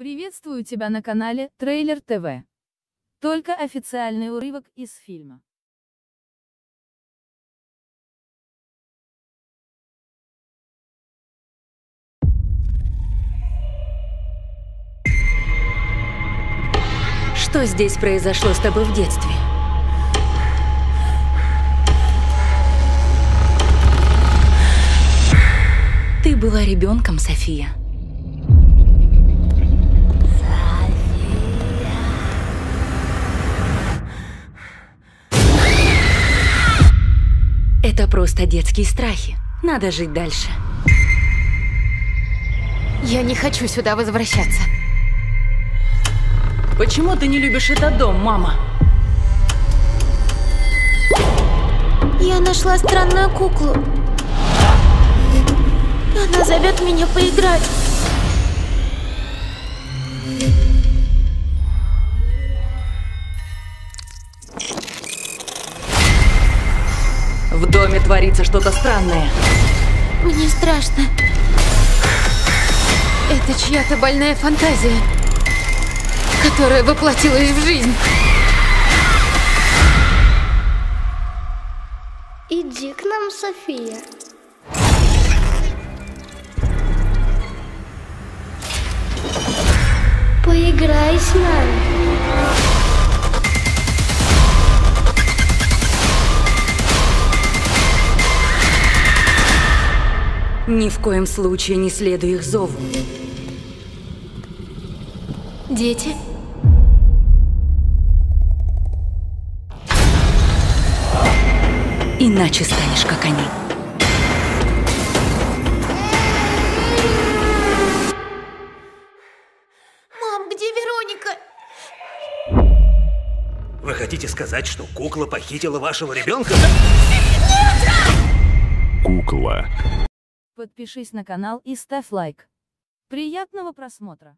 Приветствую тебя на канале Трейлер ТВ. Только официальный урывок из фильма. Что здесь произошло с тобой в детстве? Ты была ребенком, София. Это просто детские страхи. Надо жить дальше. Я не хочу сюда возвращаться. Почему ты не любишь этот дом, мама? Я нашла странную куклу. Она зовет меня поиграть. В доме творится что-то странное. Мне страшно. Это чья-то больная фантазия, которая воплотилась в жизнь. Иди к нам, София. Поиграй с нами. Ни в коем случае не следуй их зову. Дети? Иначе станешь как они. Мам, где Вероника? Вы хотите сказать, что кукла похитила вашего ребенка? Кукла. Подпишись на канал и ставь лайк. Приятного просмотра!